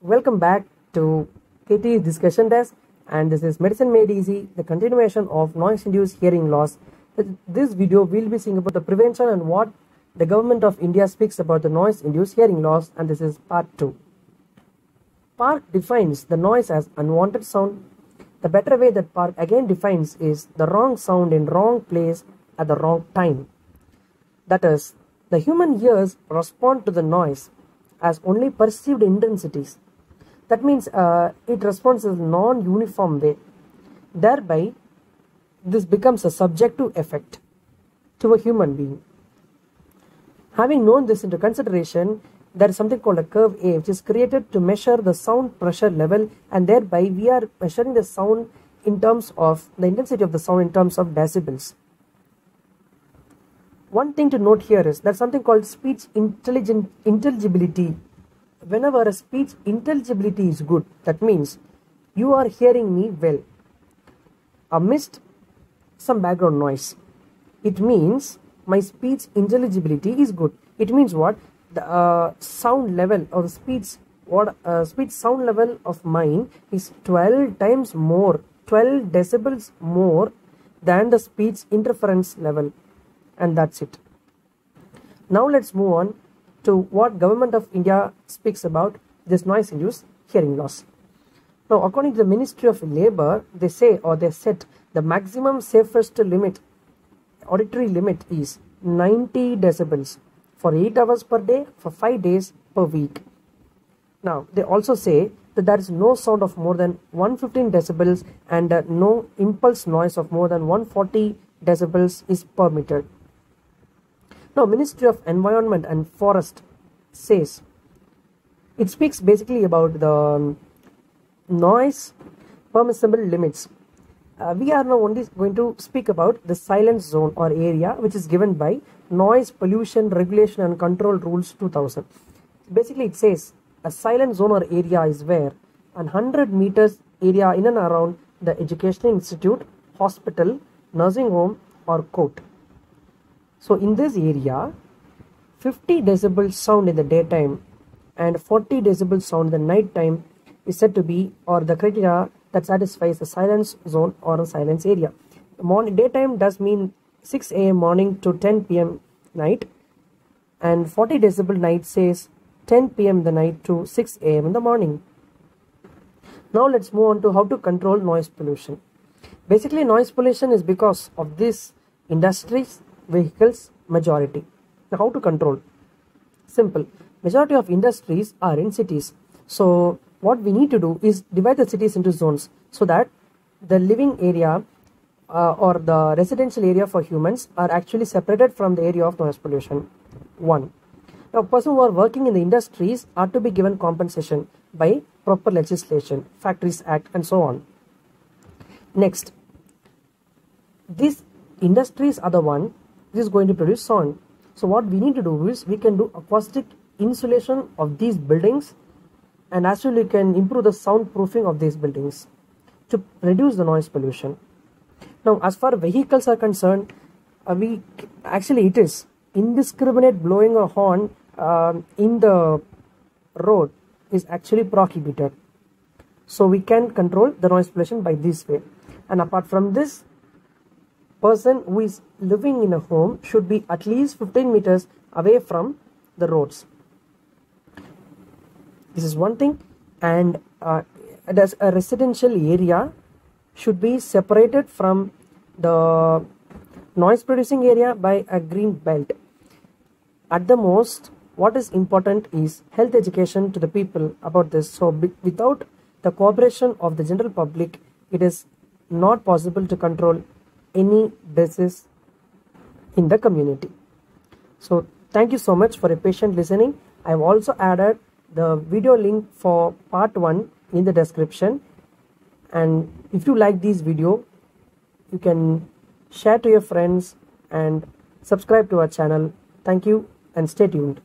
Welcome back to KT's discussion desk and this is Medicine Made Easy, the continuation of noise-induced hearing loss. This video we'll be seeing about the prevention and what the government of India speaks about the noise-induced hearing loss and this is part 2. Park defines the noise as unwanted sound. The better way that Park again defines is the wrong sound in wrong place at the wrong time. That is, the human ears respond to the noise as only perceived intensities. That means uh, it responds in a non uniform way. Thereby, this becomes a subjective effect to a human being. Having known this into consideration, there is something called a curve A, which is created to measure the sound pressure level, and thereby we are measuring the sound in terms of the intensity of the sound in terms of decibels. One thing to note here is there's something called speech intelligent intelligibility. Whenever a speech intelligibility is good, that means you are hearing me well. Amidst some background noise, it means my speech intelligibility is good. It means what? The uh, sound level or the speech what uh, speech sound level of mine is 12 times more 12 decibels more than the speech interference level and that's it now let's move on to what government of india speaks about this noise induced hearing loss. Now according to the ministry of labor they say or they set the maximum safest limit auditory limit is 90 decibels for 8 hours per day for 5 days per week. Now they also say that there is no sound of more than 115 decibels and uh, no impulse noise of more than 140 decibels is permitted now, Ministry of Environment and Forest says it speaks basically about the noise permissible limits. Uh, we are now only going to speak about the silence zone or area which is given by Noise Pollution Regulation and Control Rules 2000. Basically, it says a silent zone or area is where an 100 meters area in and around the educational institute, hospital, nursing home, or court so in this area, 50 decibel sound in the daytime and 40 decibel sound in the night time is said to be or the criteria that satisfies a silence zone or a silence area. The Morning daytime does mean 6 a.m. morning to 10 p.m. night and 40 decibel night says 10 p.m. the night to 6 a.m. in the morning. Now let's move on to how to control noise pollution. Basically noise pollution is because of these industries vehicles majority. Now how to control? Simple. Majority of industries are in cities. So what we need to do is divide the cities into zones so that the living area uh, or the residential area for humans are actually separated from the area of noise pollution. One. Now persons who are working in the industries are to be given compensation by proper legislation, Factories Act and so on. Next, these industries are the one this is going to produce sound. So what we need to do is we can do acoustic insulation of these buildings and actually we can improve the soundproofing of these buildings to reduce the noise pollution. Now as far vehicles are concerned, uh, we actually it is indiscriminate blowing a horn uh, in the road is actually prohibited. So we can control the noise pollution by this way. And apart from this, person who is living in a home should be at least 15 meters away from the roads. This is one thing. And uh, as a residential area should be separated from the noise producing area by a green belt. At the most what is important is health education to the people about this. So without the cooperation of the general public it is not possible to control any disease in the community. So thank you so much for your patient listening. I have also added the video link for part 1 in the description and if you like this video you can share to your friends and subscribe to our channel. Thank you and stay tuned.